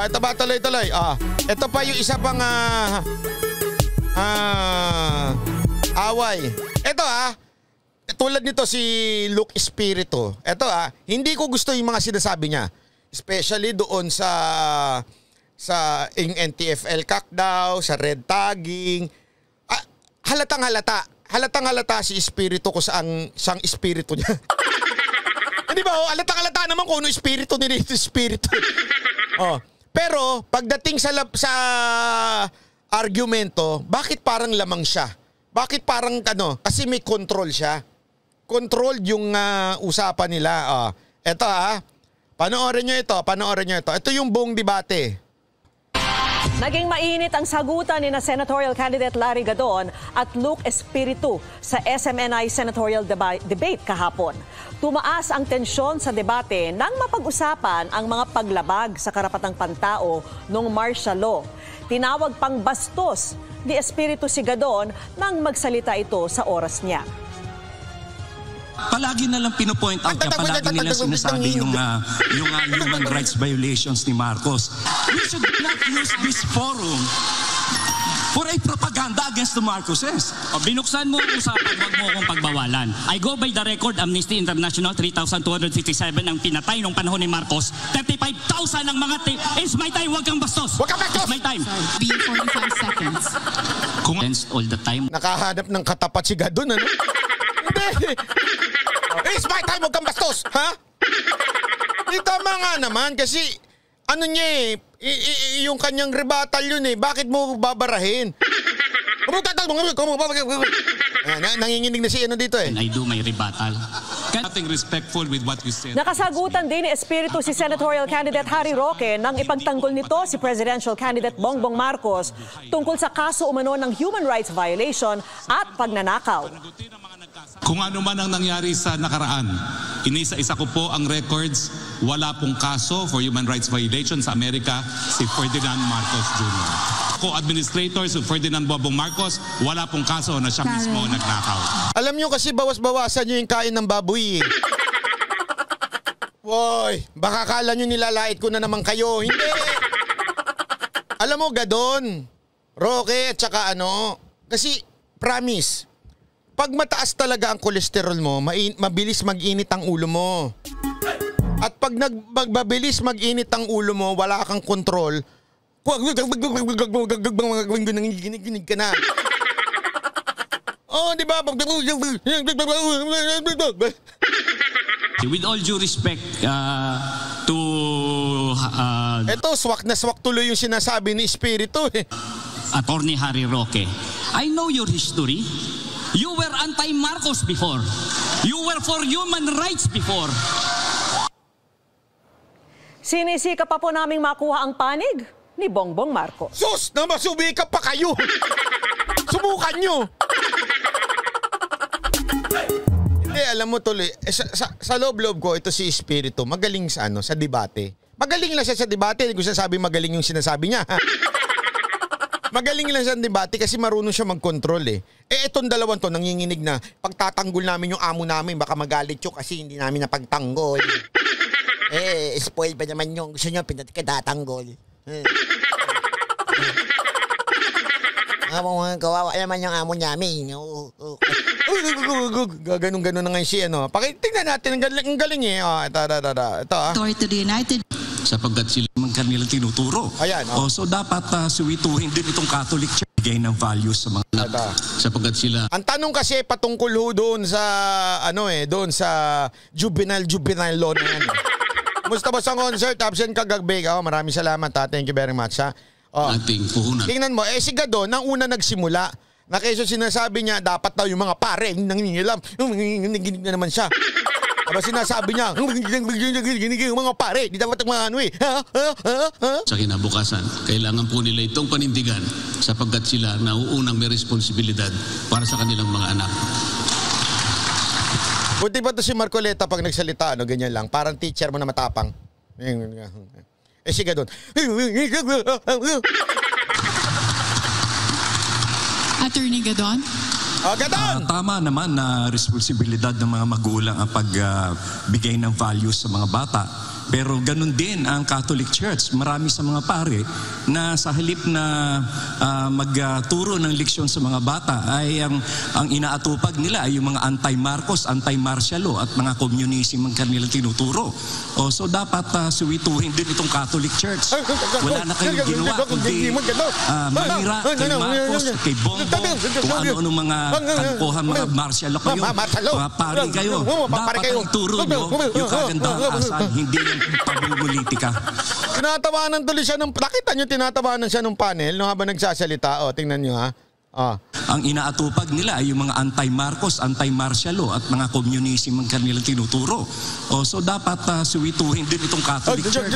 Ah, ito ba tuloy-tuloy? Ah, ito pa yung isa pang ah ah away. Ito ah, tulad nito si Luke Espiritu. Ito ah, hindi ko gusto yung mga sinasabi niya. Especially doon sa sa ing NTFL kakdaw, sa red tagging. Ah, halatang halata. Halatang halata si Espiritu ko sa ang sang espiritu niya. Hindi ba? Oh, halatang halata naman kung ano espiritu ni espiritu. oh. Pero pagdating sa sa argumento, bakit parang lamang siya? Bakit parang ano? Kasi may control siya. Controlled yung ah, usapan nila. Oh. Ito ah. Panoorin nyo ito, panoorin nyo ito. Ito yung buong debate. Naging mainit ang sagutan ni na senatorial candidate Larry Gadon at Luke Espiritu sa SMNI senatorial deba- debate kahapon. Tumaas ang tensyon sa debate nang mapag-usapan ang mga paglabag sa karapatang pantao noong martial law. Tinawag pang bastos ni Espiritu si Gadon nang magsalita ito sa oras niya. Palagi na lang pinopoint out niya, palagi nila sinasabi yung, uh, yung uh, human rights violations ni Marcos. We should not use this forum for a propaganda against the Marcoses. O, binuksan mo ang usapan, wag mo akong pagbawalan. I go by the record, Amnesty International, 3,257 ang pinatay nung panahon ni Marcos. 35,000 ang mga ti- It's my time, wag kang bastos. Wag kang bastos! It's my time. Be 45 seconds. Kung all the time, Nakahanap ng katapat si Gadon, ano? It's my time, huwag kang bastos. Ha? Di tama nga naman kasi ano niya eh, i- i- i- yung kanyang rebuttal yun eh. Bakit mo babarahin? Ah, na, nanginginig na si ano dito eh. I do my rebuttal. Nothing respectful with what you said. Nakasagutan din ni Espiritu si senatorial candidate Harry Roque nang ipagtanggol nito si presidential candidate Bongbong Marcos tungkol sa kaso umano ng human rights violation at pagnanakaw. Kung ano man ang nangyari sa nakaraan, inisa-isa ko po ang records. Wala pong kaso for human rights violation sa Amerika si Ferdinand Marcos Jr. Co-administrator si Ferdinand Bobong Marcos, wala pong kaso na siya mismo nagnakaw. Alam nyo kasi bawas-bawasan nyo yung kain ng baboy eh. Woy, baka kala nyo nilalait ko na naman kayo. Hindi. Alam mo, Gadon, Roque, at saka ano, kasi promise, pag mataas talaga ang kolesterol mo, main, mabilis mag-init ang ulo mo. At pag nag, magbabilis mag-init ang ulo mo, wala kang kontrol, nanginginig ka na. Oh, di ba? With all due respect uh, to uh, Ito, swak na swak tuloy yung sinasabi ni Espiritu eh. Attorney Harry Roque, I know your history. You were anti-Marcos before. You were for human rights before. Sinisika pa po naming makuha ang panig ni Bongbong Marcos. Sus, na masumika pa kayo. Subukan nyo. Hindi, alam mo tuloy, eh, sa, sa, sa loob-loob ko, ito si Espiritu, magaling sa ano, sa debate. Magaling lang siya sa debate, hindi ko sasabi magaling yung sinasabi niya. magaling lang siya debate kasi marunong siya mag-control eh. Eh, itong dalawang to, nanginginig na, pagtatanggol namin yung amo namin, baka magalit yun kasi hindi namin napagtanggol. eh, spoil pa naman yung gusto niya, pinatikatanggol. Eh. Amo mga kawawa naman yung amo namin. Oo, oo. Gaganong-ganon na nga siya, no? Pakitingnan natin, ang galing, ang galing eh. Oh, ito, ito, ito. ito ah. Story to the United sapagkat sila man kanilang tinuturo. Ayan, oh. Oh, so dapat uh, suwituhin din itong Catholic Church bigay ng values sa mga anak. Sapagkat sila Ang tanong kasi patungkol ho doon sa, ano eh, doon sa juvenile, juvenile law na yan. Musta ba sa concert? Absent ka gagbig. Oh, maraming salamat ha. Thank you very much ha. Oh. ating puhunan. Tingnan mo, eh si Gadon, nang una nagsimula, na kaysa sinasabi niya, dapat daw yung mga pare, nangingilam, nanginginig na naman siya. Aba sinasabi niya, mga pare, di dapat mga ano eh. Ha? Ha? Ha? Sa kinabukasan, kailangan po nila itong panindigan sapagkat sila nauunang may responsibilidad para sa kanilang mga anak. Buti pa to si Marcoleta pag nagsalita, ano, ganyan lang. Parang teacher mo na matapang. Eh si Gadon. Attorney Gadon? Oh, Gadon! Ah, tama naman na responsibilidad ng mga magulang ang pagbigay ng values sa mga bata. Pero ganun din ang Catholic Church. Marami sa mga pare na sa halip na ah, magturo ng leksyon sa mga bata ay ang, ang inaatupag nila ay yung mga anti-Marcos, anti-martial law at mga communism ang kanilang tinuturo. O, so dapat uh, suwituhin din itong Catholic Church. Wala na kayong ginawa kundi ah, manira kay Marcos, kay Bongbong, kung ano-ano mga kalpohan, mga martial law kayo. Mga pari kayo. Dapat ang turo nyo yung kagandahang asal, hindi yung pamumulitika. Tinatawanan tuloy siya ng... Nakita nyo tinatawanan siya ng panel nung habang nagsasalita. O, tingnan nyo ha. Ah. Ang inaatupag nila ay yung mga anti-Marcos, anti-martial law at mga communism ang kanilang tinuturo. O, so dapat uh, suwituhin din itong Oh, Catholic Church.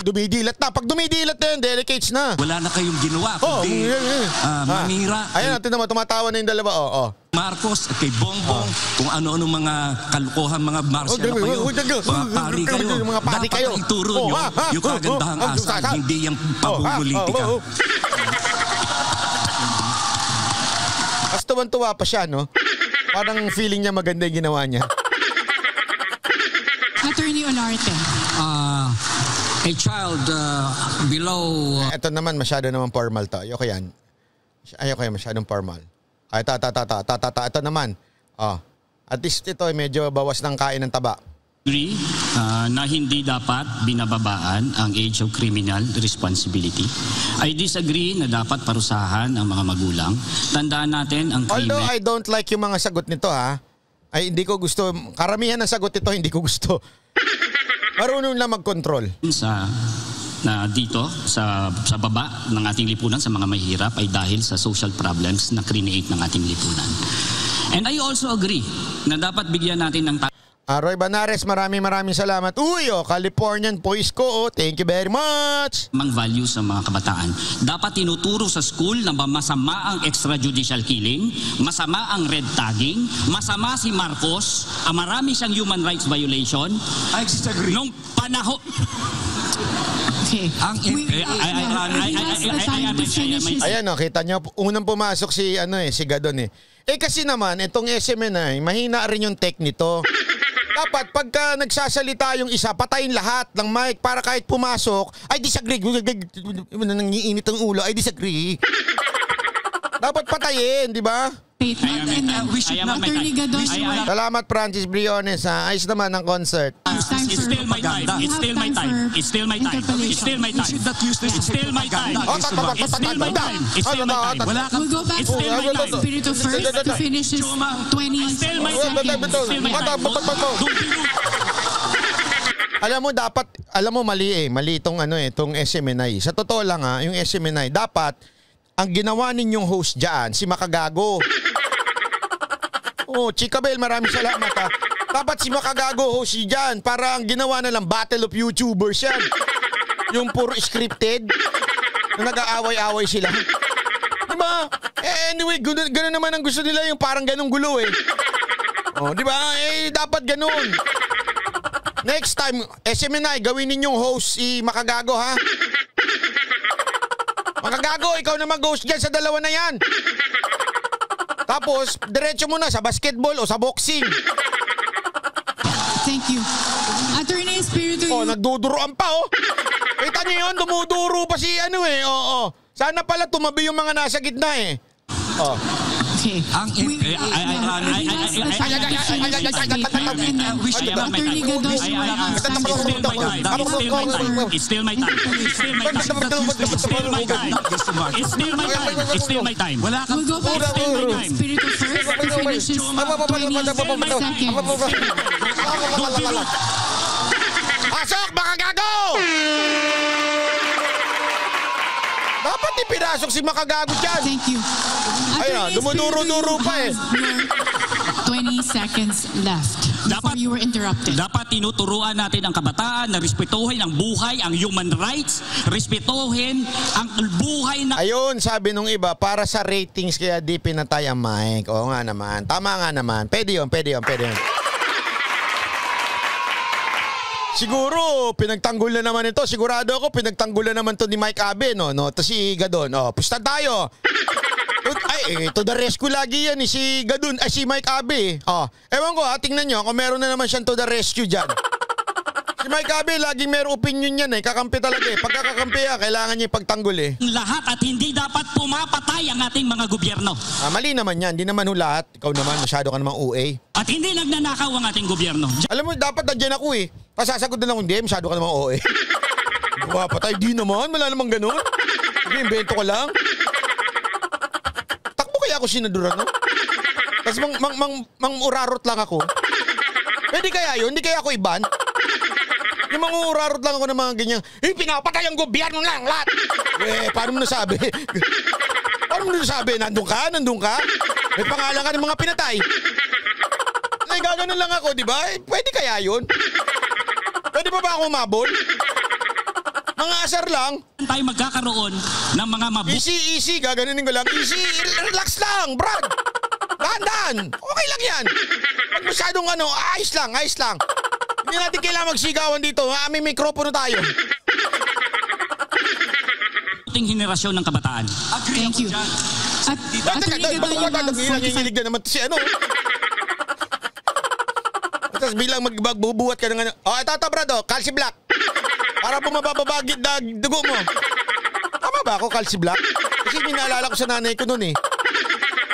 dumidilat na. Pag dumidilat na yun, delicates na. Wala na kayong ginawa Oh, kundi yan, yan. ah, manira Ayan, natin naman, tumatawa na yung dalawa. Oh, oh. Marcos at kay Bongbong, kung ano-ano mga kalukuhan, mga martial Oh, kayo, oh, oh, mga pari kayo. mga pari Dapat kayo. ang ituro Oh, nyo ha, ha, yung oh, kagandahang oh, oh, asal, oh, hindi yung Oh, ha, Mas tuwan-tuwa pa siya, no? Parang feeling niya maganda yung ginawa niya. Attorney Olarte. uh, a child uh, below uh, Ito naman, masyado naman formal to. Ayoko yan. Ayoko yan, masyadong formal. Ay, ta, ta, ta, ta, ta, ta, ta. Ito naman. Oh. At least ito, medyo bawas ng kain ng taba. Agree ah, na hindi dapat binababaan ang age of criminal responsibility. I disagree na dapat parusahan ang mga magulang. Tandaan natin ang Although krimen. I don't like yung mga sagot nito ha. Ay hindi ko gusto. Karamihan ng sagot nito hindi ko gusto. Marunong lang mag-control. sa na dito sa sa baba ng ating lipunan sa mga mahirap ay dahil sa social problems na create ng ating lipunan. And I also agree na dapat bigyan natin ng Ah, Roy Banares, maraming maraming salamat. Uy, oh, Californian voice ko. Oh, thank you very much. tamang values sa mga kabataan. Dapat tinuturo sa school na masama ang extrajudicial killing, masama ang red tagging, masama si Marcos, ang marami siyang human rights violation. I disagree. Nung panahon, Okay. Ang We- eh, ay- ay- ay- ay- ay- He has ay- the ay- time ay- to ay- finish ay- his Ayan, oh, kita nyo. Unang pumasok si, ano eh, si Gadon eh. Eh kasi naman, itong SMNI, mahina rin yung tech nito. Dapat pagka nagsasalita yung isa, patayin lahat ng mic para kahit pumasok, I disagree. Nangiinit ang ulo, I disagree. Dapat patayin, di ba? Statement and then we should not- Attorney Gadon, Salamat Francis Briones ha. Ayos naman ang concert. time It's still my time. It's still my time time. It's still my time. It's still my time. this It's still my time. propaganda against the back. It's still my time. It's still my time. We'll go back It's to still my time. Spirito first to finish his 20 It's still my time. It's still my time. Alam mo dapat, alam mo mali eh, mali itong ano eh, itong SMNI. Sa totoo lang ha, yung SMNI, dapat ang ginawa ninyong host diyan si Makagago. Oh, Chika Bell, maraming salamat ha. Dapat si Makagago host diyan para ang ginawa na lang battle of YouTubers yan. Yung puro scripted na nag-aaway-away sila. Diba? Eh, anyway, ganun, ganun naman ang gusto nila yung parang ganung gulo eh. Oh, di ba? Eh, dapat ganun. Next time, SMNI, gawin ninyong host si Makagago, ha? Makagago, ikaw na mag-host dyan sa dalawa na yan. Tapos, diretso mo na sa basketball o sa boxing. Thank you. Attorney Espiritu, Oh, nagduduroan pa, oh. Kita niyo yun, dumuduro pa si ano eh. Oo, Sana pala tumabi yung mga nasa gitna eh. Oh. Ang- uh, Attorney have It's still my time. It's still my time. It's still my time. It's still my time. It's still my time. Wala kang We'll go ura. Espiritu first to finish his 20 seconds. Pasok, mga gago! Dapat ipinasok si Makagago dyan. Thank you. Ayun, Attorney dumuduro-duro pa eh. you have your 20 seconds left before Dapat- you were interrupted. Dapat tinuturuan natin ang kabataan na respetuhin ang buhay, ang human rights, respetuhin ang buhay na Ayun, sabi nung iba, para sa ratings kaya di pinatay ang mic. Oo nga naman. Tama nga naman. Pwede yun, pwede yun, pwede yun. Siguro, pinagtanggol na naman ito. Sigurado ako, pinagtanggol na naman to ni Mike Abe, no? no? To si Gadon. Oh, pusta tayo. Ay, eh, to the rescue lagi yan, eh, si Gadon, ay si Mike Abe. Oh, ewan ko ha, tingnan nyo, kung meron na naman siyang to the rescue dyan. Si Mike Abe, laging meron opinion yan eh. Kakampi talaga eh. Pagkakakampi ah, kailangan niya ipagtanggol eh. lahat at hindi dapat pumapatay ang ating mga gobyerno. Ah, mali naman yan. Hindi naman ho lahat. Ikaw naman, masyado ka namang UA. At hindi nagnanakaw ang ating gobyerno. Alam mo, dapat nandiyan ako eh. Pasasagot na lang, hindi, masyado ka namang OA. Pumapatay, di naman. Wala namang ganun. Sige, invento ko lang. Takbo kaya ako sinaduran, no? Tapos mang, mang, mang, mang urarot lang ako. Pwede kaya yun? Hindi kaya ako iban? Yung mga urarot lang ako ng mga ganyan, eh, pinapatay ang gobyerno lang, lahat. Eh, paano mo nasabi? paano mo nasabi? Nandun ka? Nandun ka? May pangalan ka ng mga pinatay. Ay, gaganon lang ako, di ba? Eh, pwede kaya yun? Pwede pa ba ako umabol? Mga asar lang. tayo magkakaroon ng mga mabu... Easy, easy. Gaganunin ko lang. Easy, relax lang, Brad. Dahan-dahan. Okay lang yan. Pag masyadong ano, ayos lang, ayos lang. Hindi natin kailangan magsigawan dito. Ha? May mikropono tayo. ating henerasyon ng kabataan. Thank you. At you have 45 Nanginginig na naman si ano. Tapos bilang mag magbubuhat ka ng ano. Oh, ito, ito, Brad. Oh, Calci Black. Para po mababagid na dugo mo. Tama ba ako, Calci Black? Kasi minaalala ko sa nanay ko noon eh.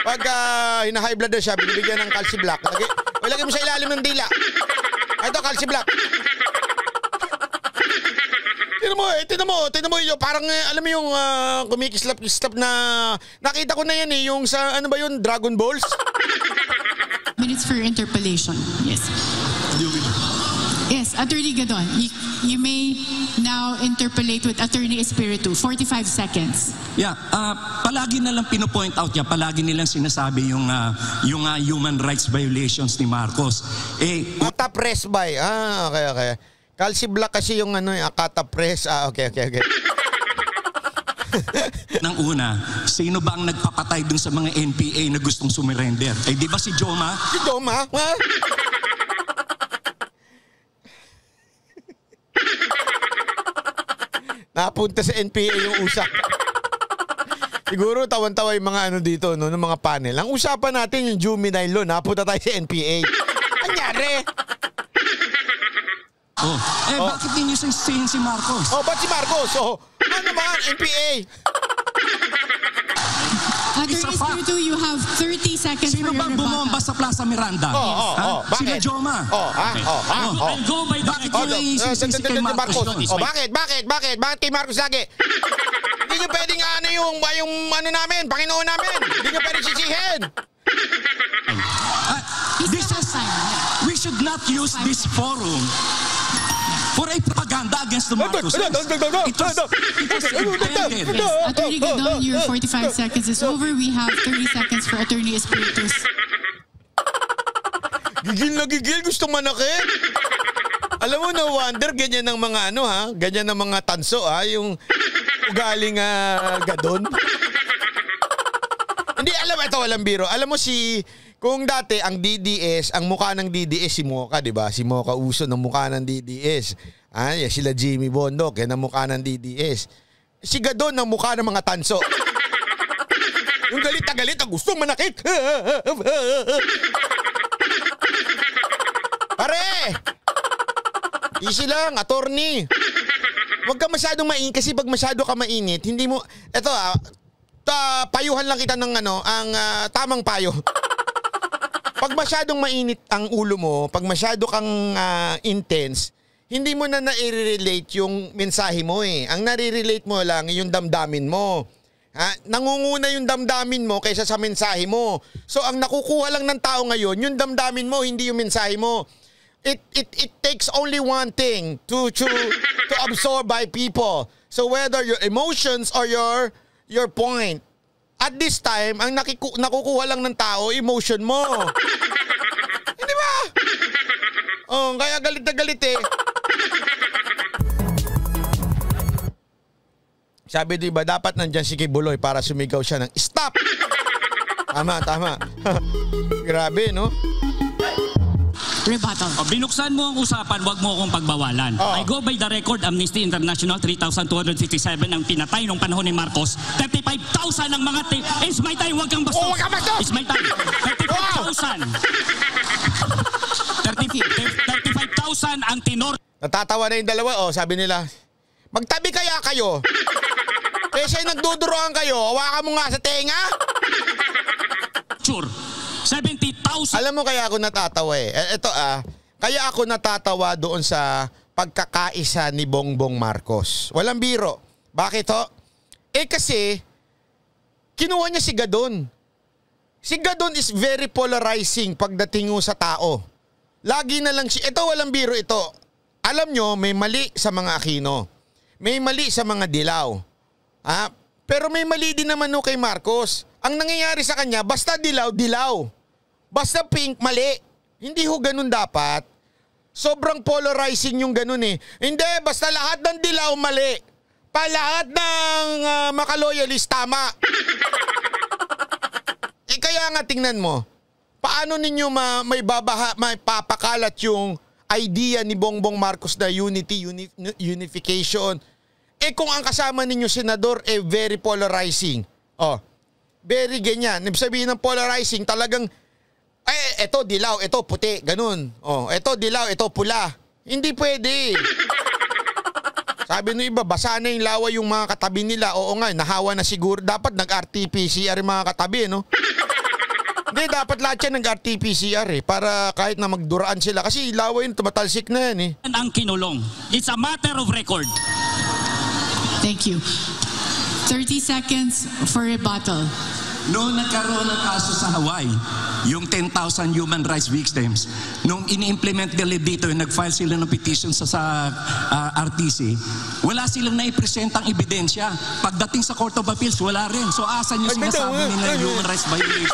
Pag uh, hina-high blood na siya, binibigyan ng Calci Black. Lagi, o, lagay mo sa ilalim ng dila. Ito, Calci Black. Tinan mo, eh, tinan mo, tinan mo yung parang eh, alam mo yung uh, kumikislap-kislap na nakita ko na yan eh, yung sa ano ba yun, Dragon Balls? minutes for interpellation. Yes. Yes, Attorney Gadon, you, you may now interpolate with Attorney Espiritu. 45 seconds. Yeah, ah, palagi na lang pinopoint out niya, palagi nilang sinasabi yung ah, yung ah, human rights violations ni Marcos. Eh, Akata Press by. Ah, okay, okay. Calci Black kasi yung ano, yung Akata Press. Ah, okay, okay, okay. Nang una, sino ba ang nagpapatay dun sa mga NPA na gustong sumirender? Eh di ba si Joma? Si Dom, ha? Ha? Napunta sa NPA yung usap. Siguro tawan-tawa yung mga ano dito, no, ng mga panel. Ang usapan natin yung juvenile law, napunta tayo sa NPA. Anyari? Oh. Eh bakit ninyo sisihin si Marcos? Oh, ba't si Marcos? Oh, ano naman, NPA? Attorney Isa pa. Espiritu, you have 30 seconds Sino for your bang bumomba sa Plaza Miranda? Oh, oh, Ha? oh, Sino? Joma? Oh, ha? Oh, ha? I'll, Oh. I'll go by the Bakit Oh, nyo uh, iisisi kay Marcos? Oh, bakit? Bakit? Bakit? Bakit? Kay Marcos lagi? Hindi nyo pwedeng ano yung, yung ano namin, Panginoon namin. Hindi nyo pwedeng sisihin. This is, we should not use this forum for a propaganda against the Marcos. It was, it was intended. Yes, Attorney Gadon, your 45 seconds is over. We have 30 seconds for Attorney Espiritu. Gigil na gigil, gusto manakit. Alam mo, no wonder, ganyan ng mga ano ha, ganyan ng mga tanso ha, yung ugaling uh, gadon. Hindi, alam, ito walang biro. Alam mo si, kung dati ang DDS, ang mukha ng DDS si Mocha, di ba? Si Mocha Uso ng mukha ng DDS. Ah, yan, sila Jimmy Bondok, yan ang mukha ng DDS. Si Gadon ang mukha ng mga tanso. Yung galit na galit, ang gustong manakit. Pare! Easy lang, attorney. Huwag ka masyadong mainit kasi pag masyado ka mainit, hindi mo... Eto ah, ta, payuhan lang kita ng ano, ang ah, tamang payo. Pag masyadong mainit ang ulo mo, pag masyado kang ah, intense, hindi mo na na-relate yung mensahe mo eh. Ang nare-relate mo lang yung damdamin mo. Ha? Nangunguna yung damdamin mo kaysa sa mensahe mo. So ang nakukuha lang ng tao ngayon, yung damdamin mo, hindi yung mensahe mo. It it it takes only one thing to to to absorb by people. So whether your emotions or your your point. At this time, ang nakiku- nakukuha lang ng tao, emotion mo. Hindi ba? Oh, kaya galit na galit eh. Sabi di ba, dapat nandyan si Kibuloy para sumigaw siya ng stop! Tama, tama. Grabe, no? Rebuttal. O, binuksan mo ang usapan, wag mo akong pagbawalan. Oo. I go by the record, Amnesty International, 3,257 ang pinatay nung panahon ni Marcos. 35,000 ang mga... T- It's my time, wag kang bastos. Oh, wag kang bastos! It's my time. 35,000. 30 35,000 ang tinor Natatawa na yung dalawa. Oh, sabi nila, magtabi kaya kayo. Kesa yung nagduduroan kayo, hawakan mo nga sa tenga. Sure. 70,000 Alam mo kaya ako natatawa eh. Ito ah, kaya ako natatawa doon sa pagkakaisa ni Bongbong Marcos. Walang biro. Bakit ho? Eh kasi, kinuha niya si Gadon. Si Gadon is very polarizing pagdating sa tao. Lagi na lang si Ito walang biro ito. Alam nyo, may mali sa mga Aquino. May mali sa mga Dilaw. Ah, pero may mali din naman ho kay Marcos. Ang nangyayari sa kanya, basta dilaw, dilaw. Basta pink, mali. Hindi ho ganun dapat. Sobrang polarizing yung ganun eh. Hindi, basta lahat ng dilaw, mali. Pa lahat ng uh, makaloyalist, tama. eh kaya nga tingnan mo, paano ninyo ma, may babaha, may papakalat yung idea ni Bongbong Marcos na unity, uni, unification. Eh kung ang kasama ninyo senador eh very polarizing. Oh, very ganyan. Ibig sabihin ng polarizing talagang eh eto dilaw, eto puti, ganun. Oh, eto dilaw, eto pula. Hindi pwede. Sabi ng iba, basa na yung lawa yung mga katabi nila. Oo nga, nahawa na siguro. Dapat nag-RT-PCR yung mga katabi, no? Hindi, dapat lahat yan nag-RT-PCR eh. Para kahit na magduraan sila. Kasi lawa yun, tumatalsik na yan eh. ang kinulong. It's a matter of record. Thank you. 30 seconds for rebuttal. Noong nagkaroon ng kaso sa Hawaii, yung 10,000 human rights victims, nung ini-implement nila dito, yung nag-file sila ng petition sa, sa ah, RTC, wala silang naipresentang ebidensya. Pagdating sa Court of Appeals, wala rin. So asan yung sinasabi nila yung human rights violations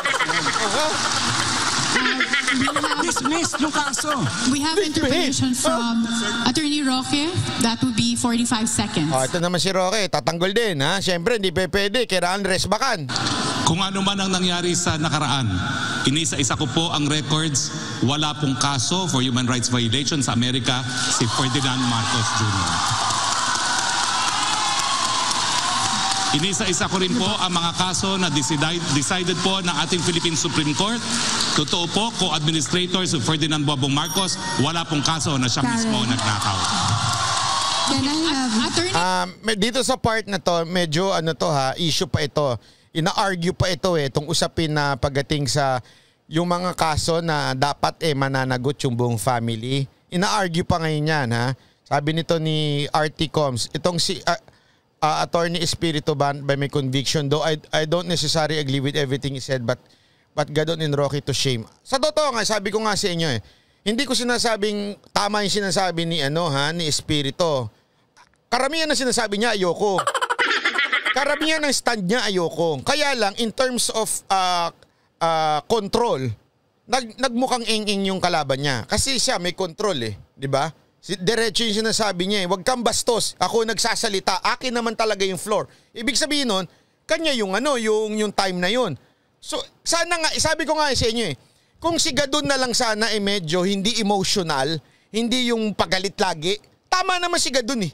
Dismissed yung kaso. we have interpretation from Attorney Roque. That would be 45 seconds. Oh, ito naman si Roque, tatanggol din ha. Siyempre, hindi pe pwede. Kailangan resbakan. Kung ano man ang nangyari sa nakaraan, inisa-isa ko po ang records. Wala pong kaso for human rights violation sa Amerika si Ferdinand Marcos Jr. Inisa-isa ko rin po ang mga kaso na decided, decided po ng ating Philippine Supreme Court. Totoo po, co-administrator si Ferdinand Bobong Marcos, wala pong kaso na siya mismo nagnakaw. Can I have Attorney Um, dito sa part na to, medyo ano to ha, issue pa ito. Ina-argue pa ito eh, itong usapin na pagdating sa yung mga kaso na dapat eh mananagot yung buong family. Ina-argue pa ngayon yan ha. Sabi nito ni RT Coms, itong si ah, ah, Attorney Espiritu by, by my conviction, though I, I don't necessarily agree with everything he said, but but Gadon and Rocky to shame. Sa totoo nga, sabi ko nga sa inyo eh, hindi ko sinasabing tama yung sinasabi ni ano ha, ni Espiritu karamihan na sinasabi niya ayoko. Karamihan ng stand niya ayoko. Kaya lang in terms of uh, uh, control, nag nagmukhang ing-ing yung kalaban niya. Kasi siya may control eh, 'di ba? Si diretso yung sinasabi niya eh, wag kang bastos. Ako nagsasalita, akin naman talaga yung floor. Ibig sabihin nun, kanya yung ano, yung yung time na yun. So sana nga, sabi ko nga sa inyo eh, kung si Gadon na lang sana eh medyo hindi emotional, hindi yung pagalit lagi, tama naman si Gadon eh.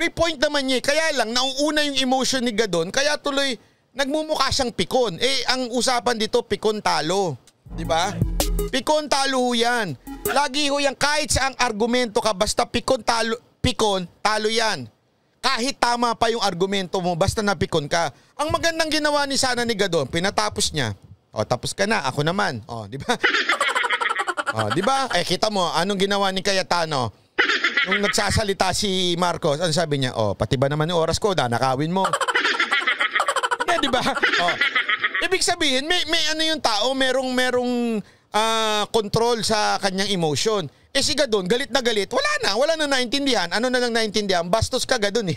May point naman niya. eh. Kaya lang, nauuna yung emotion ni Gadon, kaya tuloy nagmumukha siyang pikon. Eh, ang usapan dito, pikon talo. Di ba? Pikon talo ho yan. Lagi ho yan, kahit sa ang argumento ka, basta pikon talo, pikon, talo yan. Kahit tama pa yung argumento mo, basta napikon ka. Ang magandang ginawa ni sana ni Gadon, pinatapos niya. O, tapos ka na, ako naman. O, di ba? o, di ba? Eh, kita mo, anong ginawa ni Cayetano? Nung nagsasalita si Marcos, ano sabi niya? Oh, pati ba naman yung oras ko, nanakawin mo. Hindi, di ba? Oh. Ibig sabihin, may, may ano yung tao, merong, merong ah, control sa kanyang emotion. Eh si Gadon, galit na galit, wala na, wala na naintindihan. Ano na lang naintindihan? Bastos ka Gadon eh.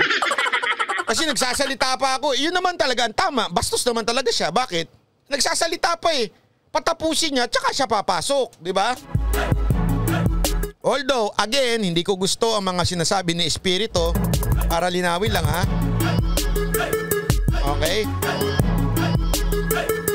Kasi nagsasalita pa ako. Yun naman talaga ang tama. Bastos naman talaga siya. Bakit? Nagsasalita pa eh. Patapusin niya, tsaka siya papasok. Di ba? Although, again, hindi ko gusto ang mga sinasabi ni Espiritu. Para linawin lang ha. Okay?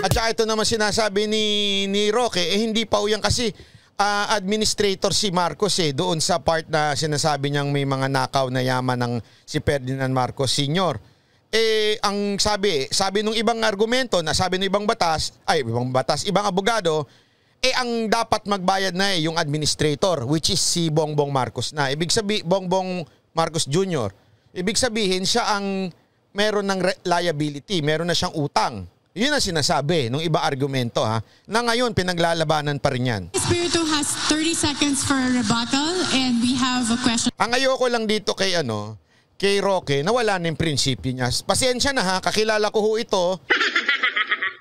At saka ito naman sinasabi ni, ni Roque, eh hindi pa uyan kasi ah, administrator si Marcos eh doon sa part na sinasabi niyang may mga nakaw na yaman ng si Ferdinand Marcos Sr. Eh, ang sabi, sabi nung ibang argumento na sabi ng ibang batas, ay ibang batas, ibang abogado, eh ang dapat magbayad na eh yung administrator which is si Bongbong Marcos na. Ibig sabi Bongbong Marcos Jr. Ibig sabihin siya ang meron ng liability, meron na siyang utang. Yun ang sinasabi nung iba argumento ha. Na ngayon pinaglalabanan pa rin yan. Espiritu has 30 seconds for a rebuttal and we have a question. Ang ayoko lang dito kay ano, kay Roque, nawala na yung prinsipyo niya. Pasensya na ha, kakilala ko ho ito.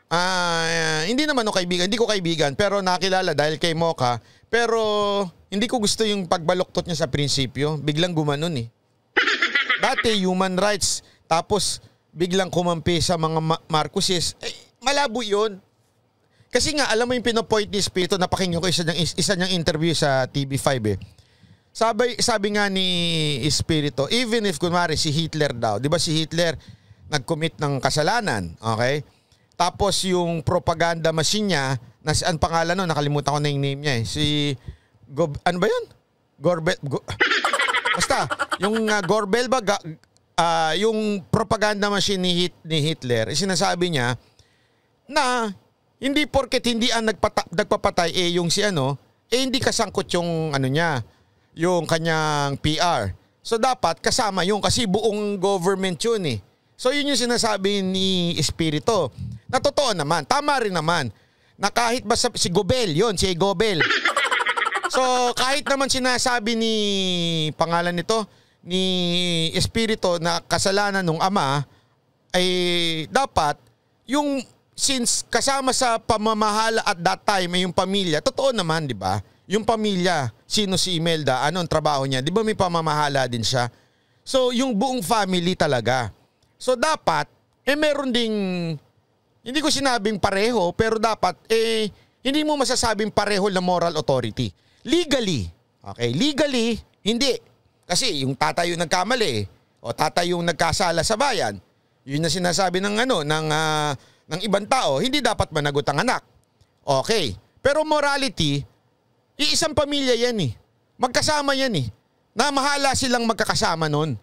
Ah, hindi naman ako kaibigan, hindi ko kaibigan, pero nakilala dahil kay Mocha. Pero hindi ko gusto yung pagbaluktot niya sa prinsipyo. Biglang gumanon eh. Dati human rights, tapos biglang kumampi sa mga Ma- Marcoses. Eh, malabo yun. Kasi nga, alam mo yung pinopoint ni Spito, napakinggan ko isa niyang, isa niyang interview sa TV5 eh. Sabi, sabi nga ni Espiritu, even if kunwari si Hitler daw, di ba si Hitler nag-commit ng kasalanan, okay? Tapos yung propaganda machine niya, nas, ang pangalan nun, nakalimutan ko na yung name niya eh. Si, Gob, ano ba yun? Gorbel, Go, basta, yung uh, Gorbel ba, ah, yung propaganda machine ni, Hit, ni Hitler, eh, sinasabi niya na hindi porket hindi ang nagpata, nagpapatay eh yung si ano, eh hindi kasangkot yung ano niya, yung kanyang PR. So dapat kasama yung kasi buong government yun eh. So yun yung sinasabi ni Espiritu. Na totoo naman, tama rin naman. Na kahit ba sa, si Gobel, yun, si Gobel. So kahit naman sinasabi ni pangalan nito ni Espiritu na kasalanan ng ama ay dapat yung since kasama sa pamamahala at that time ay yung pamilya, totoo naman, 'di ba? Yung pamilya, sino si Imelda, ano ang trabaho niya, 'di ba may pamamahala din siya? So yung buong family talaga. So dapat eh meron ding hindi ko sinabing pareho, pero dapat eh hindi mo masasabing pareho na moral authority. Legally, okay, legally hindi. Kasi yung tatay yung nagkamali o tatay yung nagkasala sa bayan. Yun na sinasabi ng ano ng ah, ng ibang tao, hindi dapat managot ang anak. Okay. Pero morality, iisang pamilya yan eh. Magkasama yan eh. Na mahala silang magkakasama nun.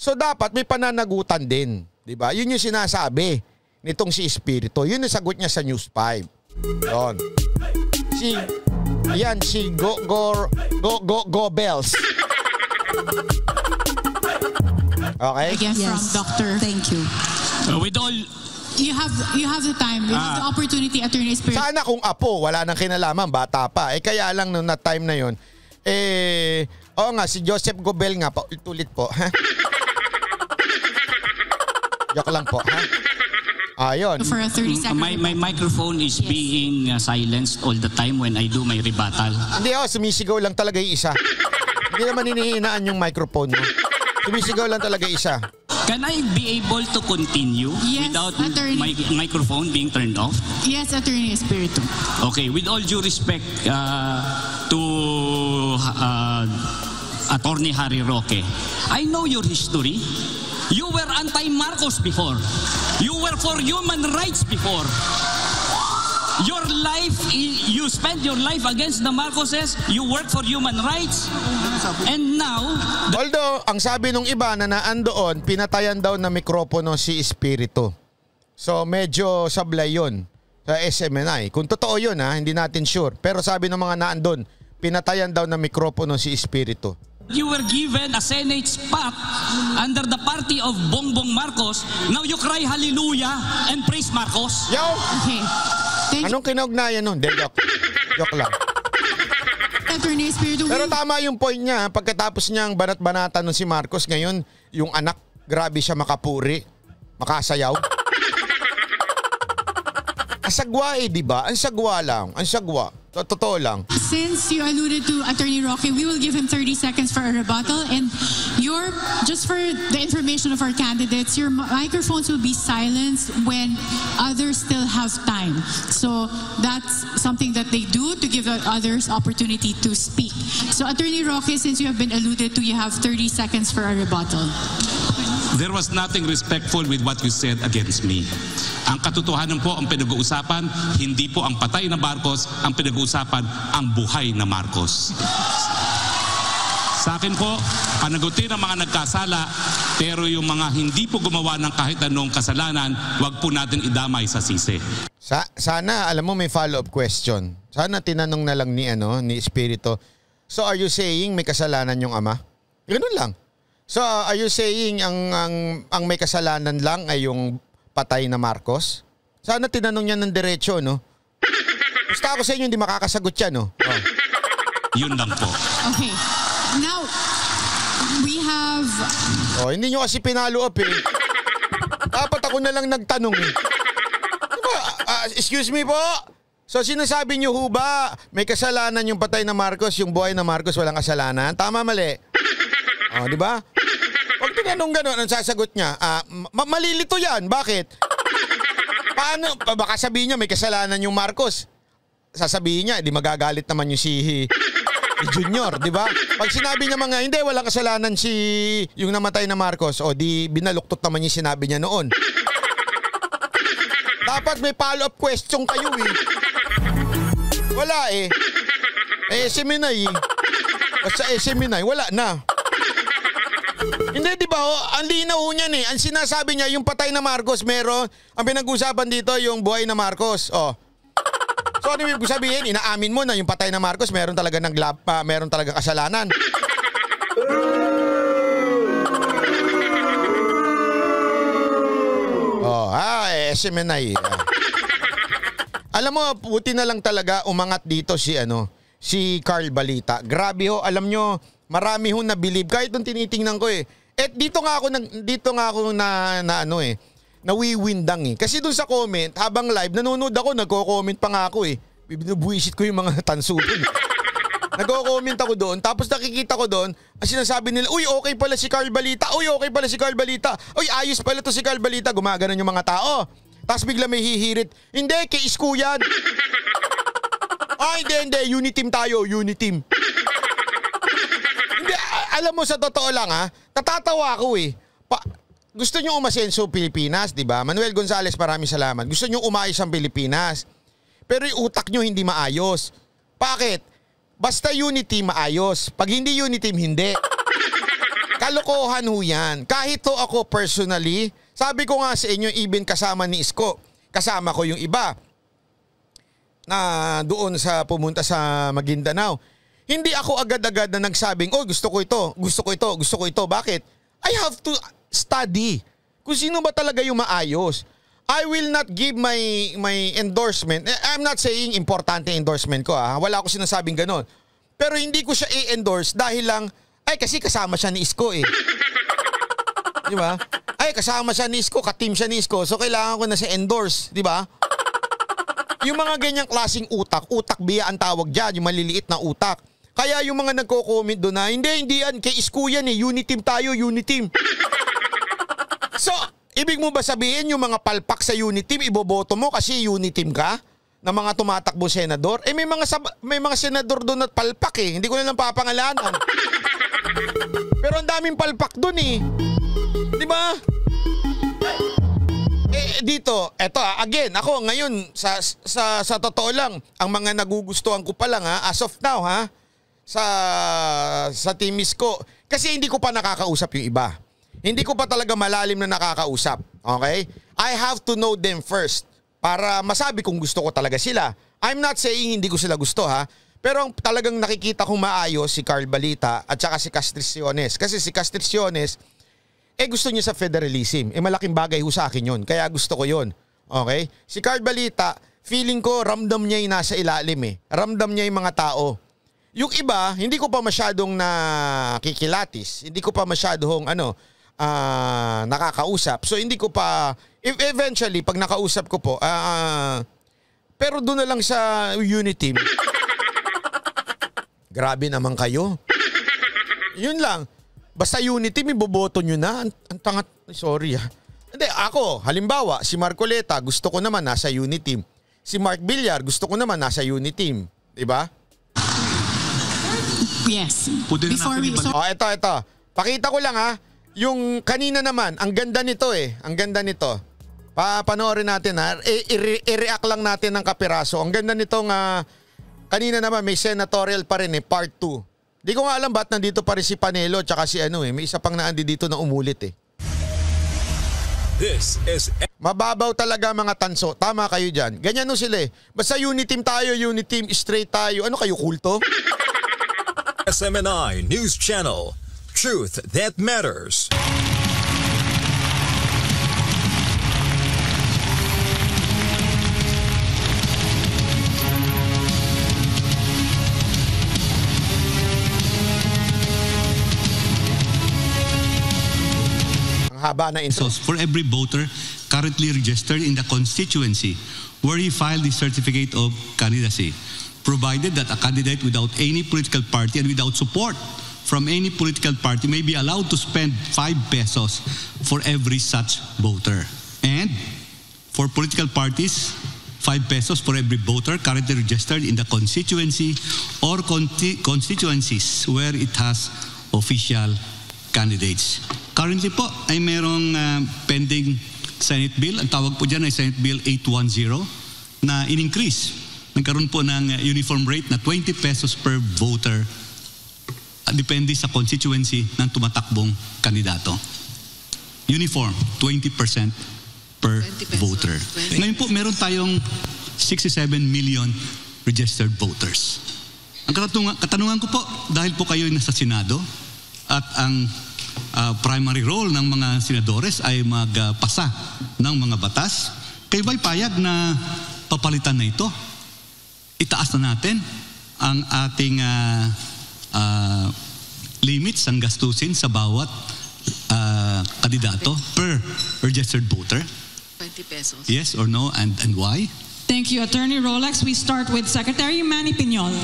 So dapat may pananagutan din. 'Di ba? Yun yung sinasabi nitong si Espiritu. Yun yung sagot niya sa News 5. Yun. Si yan si Go Go Go Go Go Bells. Okay? Again from Dr. Thank you. Uh, with all You have you have the time. You have the Ah. opportunity, Attorney Espiritu. Sana kung apo, wala nang kinalaman, bata pa. Eh kaya lang nung na time na yon eh, oo nga, si Joseph Gobel nga, pa, tulit po. Joke lang po, ha? Ayun. For a 30 second. my, my microphone is being uh, silenced all the time when I do my rebuttal. Hindi oh, sumisigaw lang talaga yung isa. Hindi naman hinihinaan yung microphone mo. Sumisigaw lang talaga isa. Can I be able to continue Yes, without attorney. my microphone being turned off? Yes, Attorney Espiritu. Okay, with all due respect uh, to uh, Attorney Harry Roque, I know your history. You were anti-Marcos before. You were for human rights before. Your life, you spent your life against the Marcoses. You work for human rights. And now, Although, ang sabi nung iba na naandoon, pinatayan daw na mikropono si Espiritu. So, medyo sablay yun sa SMNI. Kung totoo yun ha, hindi natin sure. Pero sabi ng mga naandun, pinatayan daw na mikropono si Espiritu. You were given a Senate spot under the party of Bongbong Marcos. Now you cry hallelujah and praise Marcos. Yo! Okay. Thank Anong kinaugnayan nun? Hindi, joke. Joke lang. you, Attorney Espiritu. Pero tama yung point niya. Pagkatapos niyang banat-banatan nun si Marcos, ngayon, yung anak, grabe siya makapuri, makasayaw. Ang sagwa eh, di ba? Ang sagwa lang. Ang sagwa. To- Totoo lang. Since you alluded to Attorney Roque, we will give him 30 seconds for a rebuttal. And your, just for the information of our candidates, your microphones will be silenced when others still have time. So that's something that they do to give others opportunity to speak. So Attorney Roque, since you have been alluded to, you have 30 seconds for a rebuttal. There was nothing respectful with what you said against me. Ang katotohanan po ang pinag-uusapan, hindi po ang patay na Marcos, ang pinag-uusapan ang buhay na Marcos. Sa akin po, panagutin ang mga nagkasala, pero yung mga hindi po gumawa ng kahit anong kasalanan, wag po natin idamay sa sisi. Sa, sana, alam mo, may follow-up question. Sana tinanong na lang ni ano, ni Espiritu. So are you saying may kasalanan yung ama? Ganun lang. So are you saying ang ang ang may kasalanan lang ay yung patay na Marcos? Sana tinanong niya ng diretso, no? Basta ako sa inyo hindi makakasagot yan, no? Oh. Yun lang po. Okay. Now, we have Oh, hindi nyo kasi pinalo up eh. Dapat ako na lang nagtanong eh. Diba, ah, excuse me po? So sinasabi nyo ho ba, may kasalanan yung patay na Marcos, yung buhay na Marcos walang kasalanan? Tama, mali. Oh, di ba? Pag tinanong gano'n, ang sasagot niya, ah, ma- malilito yan. Bakit? Paano? Pa- Baka sabihin niya may kasalanan yung Marcos. Sasabihin niya, di magagalit naman yung si, si Junior, di ba? Pag sinabi niya mga, hindi, walang kasalanan si yung namatay na Marcos, o di binaluktot naman yung sinabi niya noon. Dapat may follow-up question kayo eh. Wala eh. Eh, seminay eh. Basta eh, seminay, wala na. Hindi, di ba? Oh, ang linaw niyan eh. Ang sinasabi niya, yung patay na Marcos, meron. Ang pinag-usapan dito, yung buhay na Marcos. Oh. So ano ibig sabihin? Inaamin mo na yung patay na Marcos, meron talaga ng lab, uh, meron talaga kasalanan. Oh, ah, eh, SMNI. Ah. Alam mo, puti na lang talaga umangat dito si ano, si Carl Balita. Grabe ho, alam nyo, marami ho na believe kahit nung tinitingnan ko eh. Eh dito nga ako nag dito nga ako na, na ano eh, nawiwindang eh. Kasi dun sa comment, habang live nanonood ako, nagko-comment pa nga ako eh. Binubuisit ko yung mga tanso dun. Nagko-comment ako doon, tapos nakikita ko doon, ang sinasabi nila, uy, okay pala si Carl Balita, uy, okay pala si Carl Balita, uy, ayos pala to si Carl Balita, gumaganon yung mga tao. Tapos bigla may hihirit, hindi, kay Isko yan. ah, hindi, hindi, unity team tayo, unity team. hindi, a- alam mo sa totoo lang ha, natatawa ako eh. Pa- gusto nyo umasenso Pilipinas, di ba? Manuel Gonzales, maraming salamat. Gusto nyo umayos ang Pilipinas. Pero yung utak nyo hindi maayos. Bakit? Basta unity maayos. Pag hindi unity hindi. Kalokohan ho yan. Kahit to ako personally, sabi ko nga sa inyo even kasama ni Isko, kasama ko yung iba na doon sa pumunta sa Maguindanao. Hindi ako agad-agad na nagsabing, oh gusto ko ito, gusto ko ito, gusto ko ito. Bakit? I have to study kung sino ba talaga yung maayos. I will not give my my endorsement. Eh, I'm not saying importante endorsement ko ah. Wala ako sinasabing ganon. Pero hindi ko siya i-endorse dahil lang ay kasi kasama siya ni Isko eh. Di ba? Ay kasama siya ni Isko, ka-team siya ni Isko. So kailangan ko na siya endorse, di ba? Yung mga ganyang klasing utak, utak biya ang tawag diyan, yung maliliit na utak. Kaya yung mga nagko-comment doon na, hindi, hindi yan, kay Isko yan eh, unity team tayo, unity team. So, ibig mo ba sabihin yung mga palpak sa unit team, iboboto mo kasi unit team ka? Na mga tumatakbo senador? Eh may mga sab- may mga senador doon at palpak eh. Hindi ko na lang papangalanan. Pero ang daming palpak doon eh. Di ba? Eh dito, eto ah, again, ako ngayon sa sa sa totoo lang, ang mga nagugustuhan ko pa lang ha, as of now ha, sa sa timis ko kasi hindi ko pa nakakausap yung iba. Hindi ko pa talaga malalim na nakakausap. Okay? I have to know them first para masabi kung gusto ko talaga sila. I'm not saying hindi ko sila gusto ha. Pero ang talagang nakikita kong maayos si Carl Balita at saka si Castriciones. Kasi si Castriciones, eh gusto niya sa federalism. Eh malaking bagay ho sa akin yun. Kaya gusto ko yun. Okay? Si Carl Balita, feeling ko ramdam niya yung nasa ilalim eh. Ramdam niya yung mga tao. Yung iba, hindi ko pa masyadong nakikilatis. Hindi ko pa masyadong ano, ah, nakakausap. So hindi ko pa if eventually pag nakausap ko po, ah, pero doon na lang sa unit team. Grabe naman kayo. Yun lang. Basta unit team, iboboto nyo na. Ang, ang tangat, sorry ah. Hindi, ako, halimbawa, si Marcoleta, gusto ko naman nasa unit team. Si Mark Villar, gusto ko naman nasa unit team. Diba? Yes. Pwede na Before natin we, so Oh, ito, ito. Pakita ko lang ha. Yung kanina naman, ang ganda nito eh. Ang ganda nito. Pa panoorin natin ha. I-react lang natin ng kapiraso. Ang ganda nitong ah, kanina naman may senatorial pa rin eh, part 2. Di ko nga alam ba't nandito pa rin si Panelo tsaka si ano eh. May isa pang naandi dito na umulit eh. This is Mababaw talaga mga tanso. Tama kayo dyan. Ganyan no sila eh. Basta unit team tayo, unit team, straight tayo. Ano kayo, kulto? SMNI News Channel. Truth that matters. Ang haba na intro. for every voter currently registered in the constituency where he filed the certificate of candidacy, provided that a candidate without any political party and without support from any political party may be allowed to spend 5 pesos for every such voter. And for political parties, 5 pesos for every voter currently registered in the constituency or constituencies where it has official candidates. Currently po ay merong ah, pending Senate Bill. Ang tawag po dyan ay Senate Bill 810 na in-increase. Nagkaroon po ng ah, uniform rate na 20 pesos per voter ah, depende sa constituency ng tumatakbong kandidato. Uniform, 20% per voter. Ngayon po, meron tayong 67 million registered voters. Ang katanungan, katanungan ko po, dahil po kayo ay nasa Senado at ang ah, primary role ng mga senadores ay magpasa ng mga batas, kayo ba'y payag na papalitan na ito? Itaas na natin ang ating ah, ah, limits ang gastusin sa bawat ah, kandidato per registered voter? 20 pesos. Yes or no and, and why? Thank you, Attorney Rolex. We start with Secretary Manny Piñol.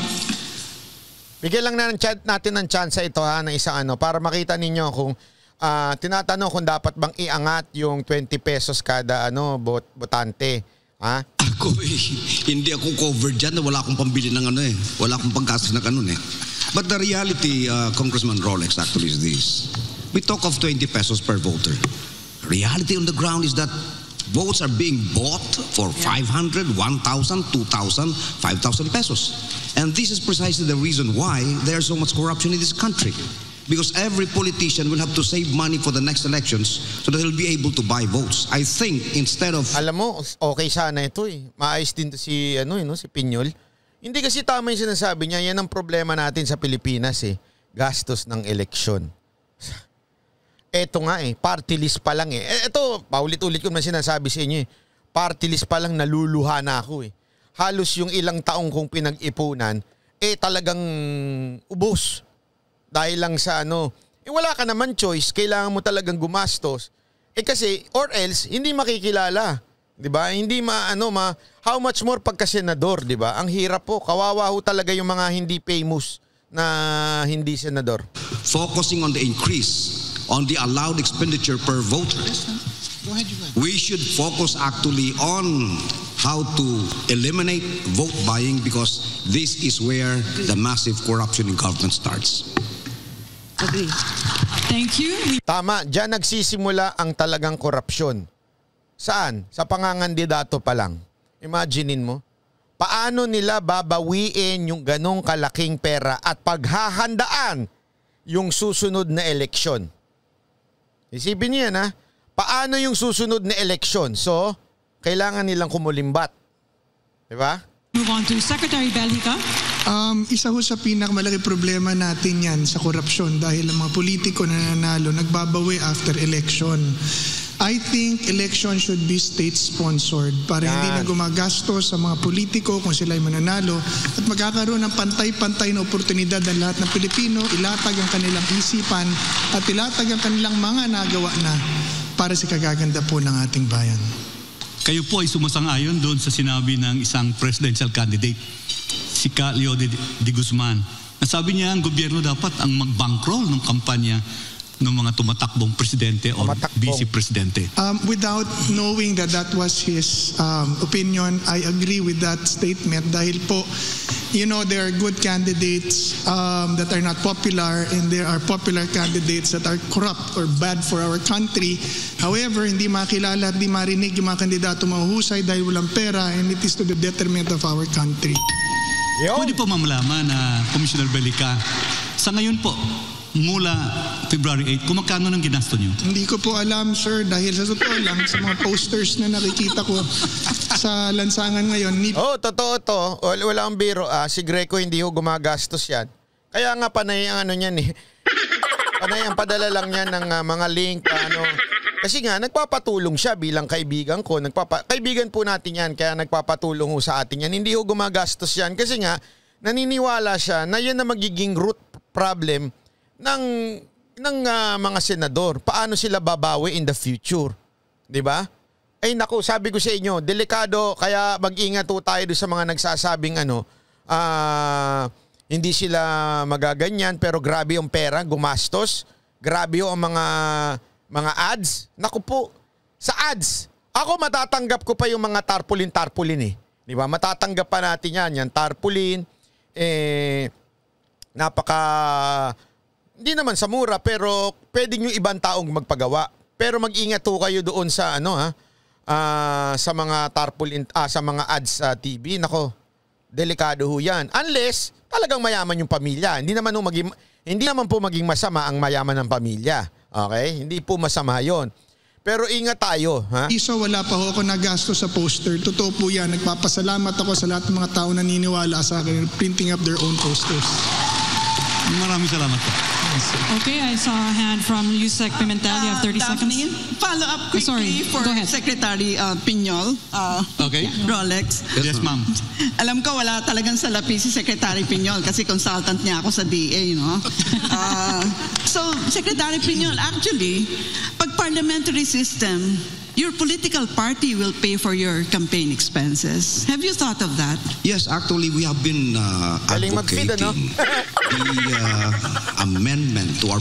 Bigyan lang na natin ng chance ito ha, ng isang ano, para makita ninyo kung ah, tinatanong kung dapat bang iangat yung 20 pesos kada ano bot, botante. Ha? Ako eh, hindi ako covered dyan na wala akong pambili ng ano eh. Wala akong paggastos na ganun eh. But the reality, uh, Congressman Rolex actually is this. We talk of 20 pesos per voter. Reality on the ground is that votes are being bought for 500, 1,000, 2,000, 5,000 pesos. And this is precisely the reason why there's so much corruption in this country. Because every politician will have to save money for the next elections so that he'll be able to buy votes. I think instead of Alam mo, okay sana ito eh. Maayos din to si ano eh, no, si Pinyol. Hindi kasi tama yung sinasabi niya, yan ang problema natin sa Pilipinas eh. Gastos ng eleksyon. Eto nga eh, party list pa lang eh. Eh, Ito, paulit-ulit ko na sinasabi sa inyo eh. Party list pa lang naluluha na ako eh. Halos yung ilang taong kong pinag-ipunan, eh talagang ubos. Dahil lang sa ano, eh wala ka naman choice, kailangan mo talagang gumastos. Eh kasi, or else, hindi makikilala. 'Di ba? Hindi ma ano ma how much more pagka senador, 'di ba? Ang hirap po. Kawawa ho talaga yung mga hindi famous na hindi senador. focusing on the increase on the allowed expenditure per voter. We should focus actually on how to eliminate vote buying because this is where the massive corruption in government starts. Agree. Thank you. Tama, diyan nagsisimula ang talagang korupsyon. Saan? Sa pangangandidato pa lang. Imaginein mo. Paano nila babawiin yung ganong kalaking pera at paghahandaan yung susunod na eleksyon? Isipin niyo yan ha. Paano yung susunod na eleksyon? So, kailangan nilang kumulimbat. Di ba? move on to Secretary Bellica. Um, isa ho sa pinakamalaki problema natin yan sa korupsyon dahil ang mga politiko na nanalo nagbabawi after election. I think election should be state-sponsored para hindi na Yan. gumagastos sa mga politiko kung sila ay mananalo at magkakaroon ng pantay-pantay na oportunidad ang lahat ng Pilipino, ilatag ang kanilang isipan at ilatag ang kanilang mga nagawa na para sa kagaganda po ng ating bayan. Kayo po ay sumasang-ayon doon sa sinabi ng isang presidential candidate, si Leo de, de Guzman. Nasabi niya ang gobyerno dapat ang mag-bankroll ng kampanya ng mga tumatakbong presidente o vice-presidente. Um, without knowing that that was his um, opinion, I agree with that statement dahil po, you know, there are good candidates um, that are not popular and there are popular candidates that are corrupt or bad for our country. However, hindi makilala at hindi marinig yung mga kandidato mahuhusay dahil walang pera and it is to the detriment of our country. Pwede po mamalaman na Commissioner Belica, sa ngayon po, mula February 8, kung magkano nang ginasto nyo? Hindi ko po alam, sir, dahil sa totoo lang, sa mga posters na nakikita ko sa lansangan ngayon, ni Oh, totoo to. Wala, wala ang biro. Ah, si Greco hindi ho gumagastos yan. Kaya nga panay ang ano niyan eh. Panay ang padala lang niya ng ah, mga link, ano. Kasi nga, nagpapatulong siya bilang kaibigan ko. Nagpapa kaibigan po natin yan, kaya nagpapatulong ho sa atin yan. Hindi ho gumagastos yan. Kasi nga, naniniwala siya na yan na magiging root problem ng ng ah, mga senador. Paano sila babawi in the future? 'Di ba? Ay naku, sabi ko sa inyo, delikado kaya mag-ingat tayo doon sa mga nagsasabing ano, ah hindi sila magaganyan pero grabe yung pera, gumastos. Grabe yung mga mga ads. Naku po, sa ads, ako matatanggap ko pa yung mga tarpaulin-tarpaulin eh. 'Di ba? Matatanggap pa natin 'yan, yan tarpaulin eh napaka hindi naman sa mura pero pwedeng yung ibang taong magpagawa. Pero mag-ingat po kayo doon sa ano ha, ah, sa mga tarpaulin ah, sa mga ads sa TV. Nako, delikado ho 'yan. Unless talagang mayaman yung pamilya. Hindi naman ho maging hindi naman po maging masama ang mayaman ng pamilya. Okay? Hindi po masama 'yon. Pero ingat tayo, ha? Isa wala pa ho ako nagasto sa poster. Totoo po yan. Nagpapasalamat ako sa lahat ng mga tao na naniniwala sa akin printing up their own posters. Maraming salamat po. Okay, I saw a hand from Yusek Pimentel. You have 30 seconds. Daphne, follow up Oh, sorry. quickly for Go ahead. Secretary uh, Pinyol, uh, Okay. Rolex. Yes, ma'am. Alam ko wala talagang salapi si Secretary Pinyol kasi consultant niya ako sa DA, no? Uh, so, Secretary Pinyol, actually, pag parliamentary system, your political party will pay for your campaign expenses. Have you thought of that? Yes, actually, we have been uh, mag-feed, ano? advocating the uh, amendment to our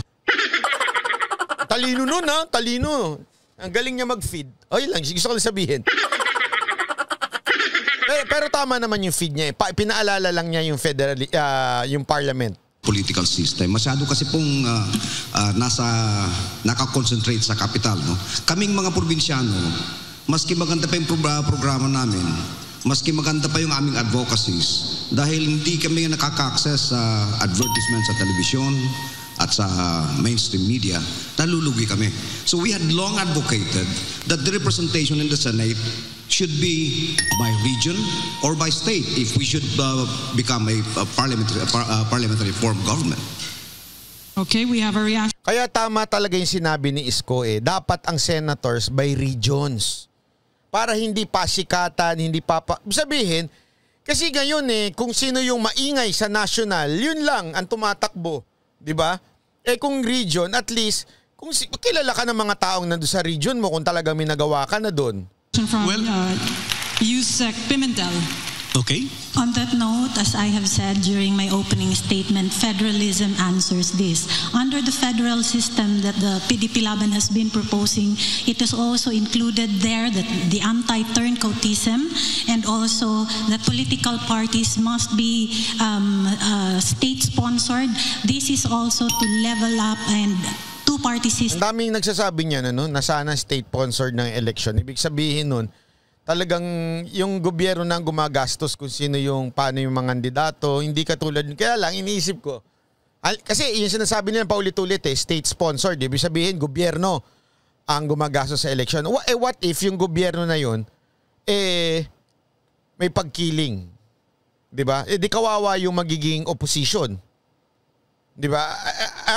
Talino nun ha, talino. Ang galing niya mag-feed. Ay lang, gusto ko lang sabihin. pero, pero tama naman yung feed niya eh. Pa, pinaalala lang niya yung federal, ah, yung parliament. Political system. Masyado kasi pong uh, uh, nasa nakakonsentrate sa kapital. No? Kaming mga probinsyano, maski maganda pa yung pro- programa namin, maski maganda pa yung aming advocacies, dahil hindi kami nakaka-access sa advertisement sa television at sa mainstream media, nalulugi kami. So we had long advocated that the representation in the Senate should be by region or by state if we should uh, become a, a parliamentary, a par- uh, parliamentary form government. Okay, we have a reaction. Kaya tama talaga yung sinabi ni Isko eh. Dapat ang senators by regions. Para hindi pasikatan, hindi papa... Sabihin, kasi ngayon eh, kung sino yung maingay sa national, yun lang ang tumatakbo. Di ba? Eh kung region, at least, kung si- kilala ka ng mga taong nandun sa region mo, kung talagang may nagawa ka na doon. From uh, Yusek Pimentel. Okay. On that note, as I have said during my opening statement, federalism answers this. Under the federal system that the PDP Laban has been proposing, it is also included there that the anti-turncoatism and also that political parties must be um, uh, state-sponsored. This is also to level up and two-party system. Ang daming nagsasabi niyan ano, na sana state-sponsored ng election. Ibig sabihin nun, talagang yung gobyerno na gumagastos kung sino yung paano yung mga kandidato, hindi katulad. Kaya lang, iniisip ko, kasi yung sinasabi nila paulit-ulit eh, state-sponsored. Ibig sabihin, gobyerno ang gumagastos sa election. Eh, what if yung gobyerno na yun, eh, may pagkiling? 'Di ba? Eh, di kawawa yung magiging opposition. 'Di ba?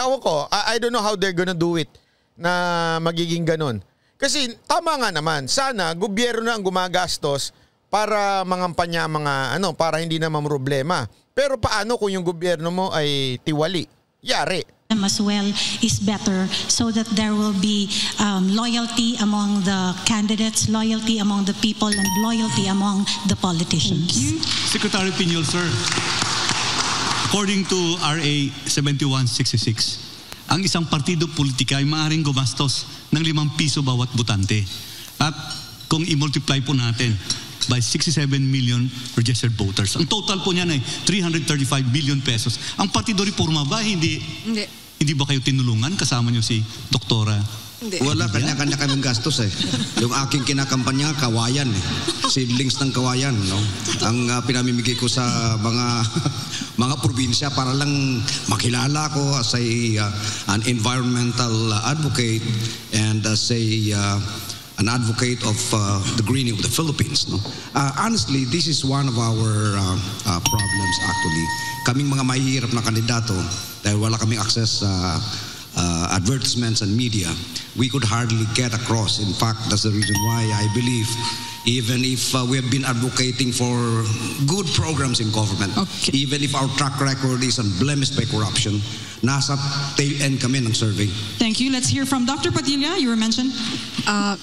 Ako ko, I, I don't know how they're gonna do it na magiging ganun. Kasi tama nga naman, sana gobyerno na ang gumagastos para mangampanya mga ano, para hindi na problema. Pero paano kung yung gobyerno mo ay tiwali? Yari. as well is better so that there will be um, loyalty among the candidates, loyalty among the people, and loyalty among the politicians. Secretary Pinyol, sir. According to RA 7166, ang isang partido politika ay maaaring gumastos ng limang piso bawat butante. At kung i-multiply po natin by 67 million registered voters, ang total po niyan ay 335 billion pesos. Ang Partido Reforma ba hindi Hindi. hindi ba kayo tinulungan kasama niyo si Doktora Hindi. Wala, kanya-kanya kaming gastos eh. Yung aking kinakampanya, kawayan eh. Seedlings ng kawayan, no? Ang uh, pinamimigay ko sa mga mga probinsya para lang makilala ko as a, uh, an environmental advocate and as a uh, an advocate of uh, the greening of the Philippines. No? Uh, honestly, this is one of our uh, uh, problems actually. Kaming mga mahihirap na kandidato dahil wala kaming access sa uh, advertisements and media, we could hardly get across. In fact, that's the reason why I believe even if uh, we have been advocating for good programs in government, even if our track record is unblemished by corruption, nasa tail end kami ng survey. Thank you. Let's hear from Dr. Padilla. You were mentioned. Uh,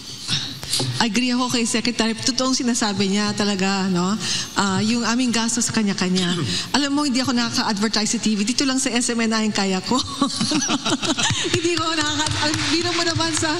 agree ako kay Secretary. Totoong sinasabi niya talaga, no? Ah, yung aming gasto sa kanya-kanya. Alam mo, hindi ako nakaka-advertise sa TV. Dito lang sa SMNI ang kaya ko. hindi ko nakaka... Biro mo naman sa...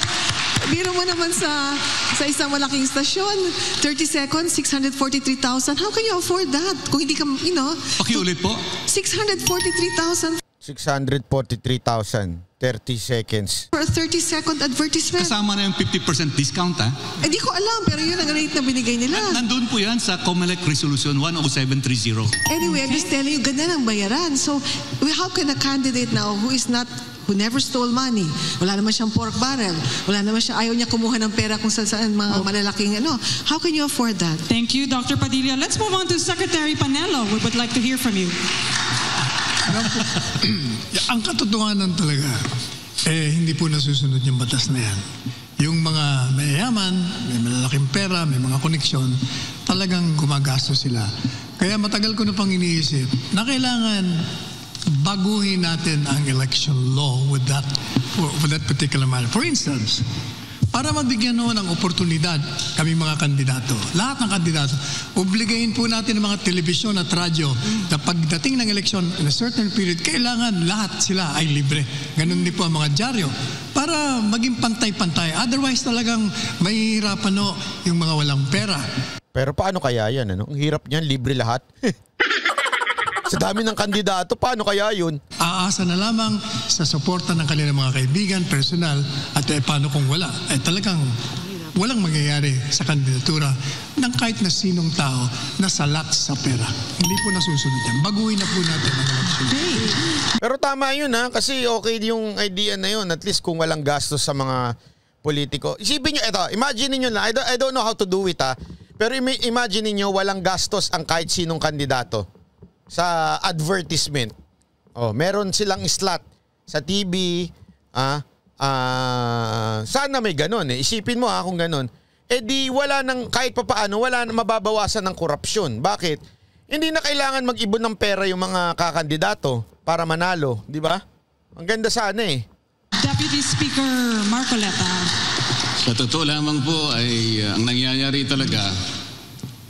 Biro mo naman sa sa isang malaking stasyon, 30 seconds, 643,000. How can you afford that? Kung hindi ka, you know, Pakiulit po. 643,000 643,000. 30 seconds. for a 30 second advertisement. Kasama na yung 50% discount ha. Eh, di ko alam, pero yun ang rate na binigay nila. Nandun po yan sa COMELEC Resolution 10730. Anyway, I'm just telling you, ganda ng bayaran. So, how can a candidate now who is not who never stole money, wala naman siyang pork barrel, wala naman siya, ayaw niya kumuha ng pera kung saan saan mga malalaking ano, how can you afford that? Thank you, Dr. Padilla. Let's move on to Secretary Panelo. We would like to hear from you. ang katotohanan talaga, eh, hindi po nasusunod yung batas na yan. Yung mga mayayaman, may malalaking pera, may mga koneksyon, talagang gumagastos sila. Kaya matagal ko na pang iniisip na kailangan baguhin natin ang election law with that, with that particular matter. For instance, para mabigyan noon ng oportunidad kami mga kandidato, lahat ng kandidato, obligahin po natin ang mga telebisyon at radyo na pagdating ng eleksyon in a certain period, kailangan lahat sila ay libre. Ganun din po ang mga dyaryo para maging pantay-pantay. Otherwise talagang mahihirapan no yung mga walang pera. Pero paano kaya yan? Ano? Ang hirap niyan, libre lahat. Sa dami ng kandidato, paano kaya yun? Aasa na lamang sa suporta ng kanilang mga kaibigan, personal, at eh, paano kung wala? Eh talagang walang mangyayari sa kandidatura ng kahit na sinong tao na salat sa pera. Hindi po nasusunod yan. Baguhin na po natin ang election. Pero tama yun ha, kasi okay yung idea na yun. At least kung walang gastos sa mga politiko. Isipin nyo, eto, imagine niyo lang, I don't, I don't know how to do it ha, pero ima- imagine niyo walang gastos ang kahit sinong kandidato sa advertisement. Oh, meron silang slot sa TV, ah, ah, sana may ganun eh. Isipin mo ha kung ganun. Eh di wala nang kahit papaano wala na mababawasan ng korupsyon. Bakit? Hindi na kailangan mag-ibon ng pera yung mga kakandidato para manalo, di ba? Ang ganda sana eh. Deputy Speaker Marcoleta. Sa totoo lamang po ay uh, ang nangyayari talaga,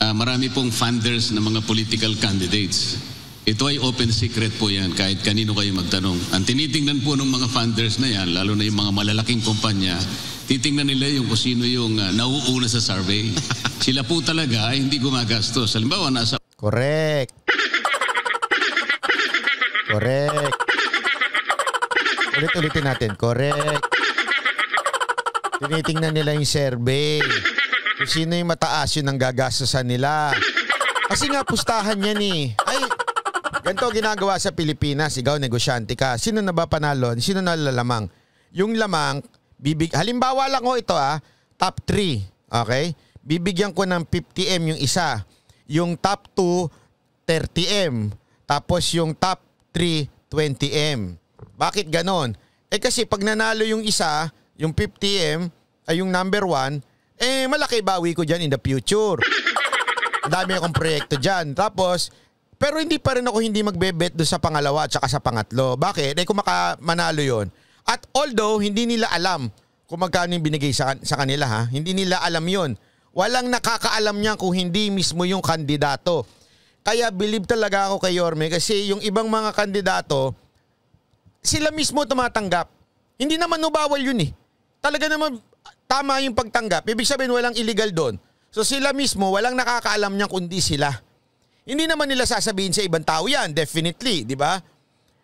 uh, marami pong funders ng mga political candidates. Ito ay open secret po yan kahit kanino kayo magtanong. Ang tinitingnan po ng mga funders na yan, lalo na yung mga malalaking kumpanya, titingnan nila yung kung sino yung uh, nauuna sa survey. Sila po talaga ay hindi gumagastos. Halimbawa, nasa Correct. Correct. Ulit-ulitin natin. Correct. Tinitingnan nila yung survey. Kung sino yung mataas, yun ang gagastosan nila. Kasi nga, pustahan yan eh. Ay, ganito ginagawa sa Pilipinas. Ikaw, negosyante ka. Sino na ba panalo? Sino na lalamang? Yung lamang, bibig... Halimbawa lang ko ito ah, top 3. Okay? Bibigyan ko ng 50M yung isa. Yung top 2, 30M. Tapos yung top 3, 20M. Bakit ganon? Eh kasi pag nanalo yung isa, yung 50M, ay yung number 1, eh malaki bawi ko dyan in the future. Dami akong proyekto dyan. Tapos, pero hindi pa rin ako hindi magbebet doon sa pangalawa at saka sa pangatlo. Bakit? Eh kung maka, manalo yon. At although hindi nila alam kung magkano yung binigay sa, sa kanila ha, hindi nila alam yon. Walang nakakaalam niya kung hindi mismo yung kandidato. Kaya believe talaga ako kay Yorme kasi yung ibang mga kandidato, sila mismo tumatanggap. Hindi naman no bawal yun eh. Talaga naman tama yung pagtanggap. Ibig sabihin walang illegal doon. So sila mismo, walang nakakaalam niya kundi sila. Hindi naman nila sasabihin sa ibang tao yan, definitely, di ba?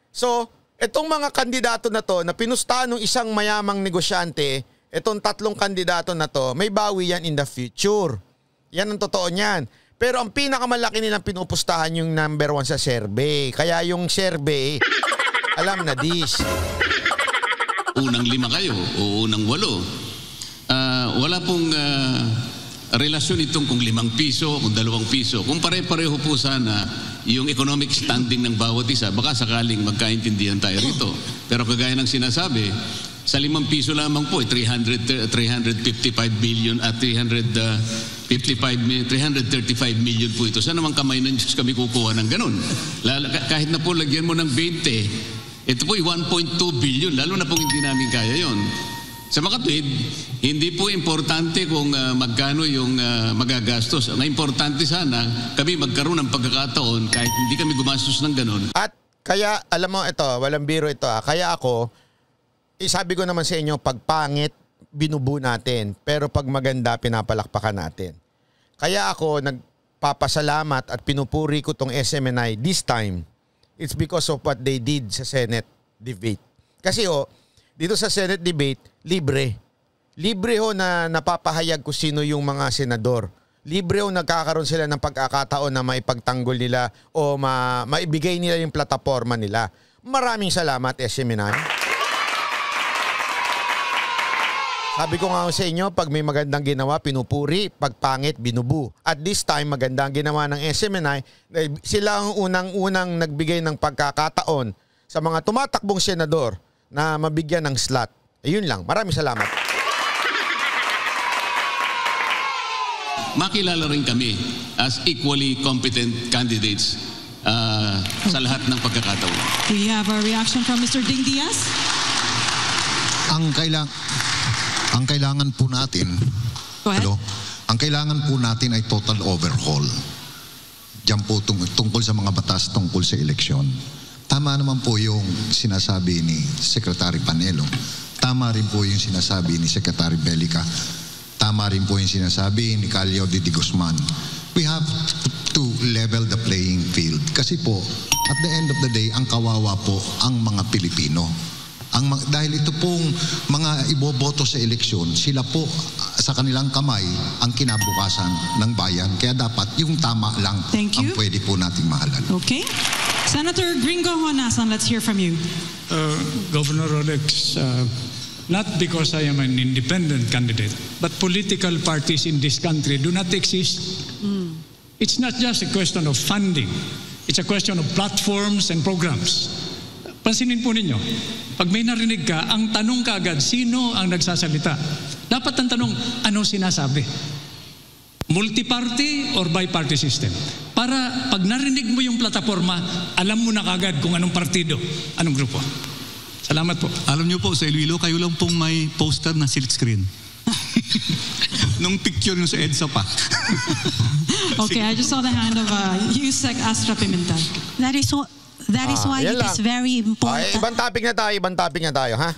So, itong mga kandidato na to na pinustahan ng isang mayamang negosyante, itong tatlong kandidato na to, may bawi yan in the future. Yan ang totoo niyan. Pero ang pinakamalaki nilang pinupustahan yung number one sa survey. Kaya yung survey, alam na this. unang lima kayo o unang walo. Wala pong ah, relasyon itong kung limang piso, kung dalawang piso. Kung pare-pareho po sana yung economic standing ng bawat isa, baka sakaling magkaintindihan tayo rito. Pero kagaya ng sinasabi, sa limang piso lamang po, eh, 300, 355 billion at 355 mi- 335 million po ito. Saan naman kamay ng Diyos kami kukuha ng ganun? Lala, kahit na po lagyan mo ng 20, ito po 1.2 billion, lalo na pong hindi namin kaya yon. Sa makatwid, hindi po importante kung ah, magkano yung ah, magagastos. Ang importante sana, kami magkaroon ng pagkakataon kahit hindi kami gumastos ng ganun. At kaya, alam mo ito, walang biro ito ah. Kaya ako, eh, sabi ko naman sa inyo, pag pangit, binubu natin. Pero pag maganda, pinapalakpakan natin. Kaya ako nagpapasalamat at pinupuri ko tong SMNI this time. It's because of what they did sa Senate debate. Kasi oh, dito sa Senate debate, libre. Libre ho na napapahayag kung sino yung mga senador. Libre ho nagkakaroon sila ng pagkakataon na maipagtanggol nila o ma maibigay nila yung plataforma nila. Maraming salamat, SMNI. Sabi ko nga sa inyo, pag may magandang ginawa, pinupuri. Pag pangit, binubu. At this time, magandang ginawa ng SMNI. dahil Sila ang unang-unang nagbigay ng pagkakataon sa mga tumatakbong senador na mabigyan ng slot. Ayun lang. Maraming salamat. Makilala rin kami as equally competent candidates ah, sa lahat ng pagkakataon. We have a reaction from Mr. Ding Diaz. ang kailang ang kailangan po natin Hello? Ang kailangan po natin ay total overhaul. Diyan po tung- tungkol sa mga batas tungkol sa eleksyon. Tama naman po yung sinasabi ni Secretary Panelo. Tama rin po yung sinasabi ni Secretary Belica. Tama rin po yung sinasabi ni Calio de Guzman. We have to level the playing field. Kasi po, at the end of the day, ang kawawa po ang mga Pilipino. Ang mga- dahil ito pong mga iboboto sa eleksyon, sila po sa kanilang kamay ang kinabukasan ng bayan. Kaya dapat yung tama lang Thank ang you. pwede po nating mahalal. Okay. Senator Gringo Honasan, let's hear from you. Uh, Governor Rolex, uh, not because I am an independent candidate, but political parties in this country do not exist. It's not just a question of funding. It's a question of platforms and programs. Pansinin po ninyo, pag may narinig ka, ang tanong kaagad, sino ang nagsasalita? Dapat ang tanong, ano sinasabi? Multi-party or bi-party system? Para pag narinig mo yung plataforma, alam mo na kagad kung anong partido, anong grupo. Salamat po. Alam niyo po, sa Iloilo, kayo lang pong may poster na silk screen. Nung picture yung sa EDSA pa. Okay, I just saw the hand of uh, Yusek Astra Pimentel. That is what that is Ah, why it lang. is very important. Ay, ibang topic na tayo, ibang topic na tayo, ha?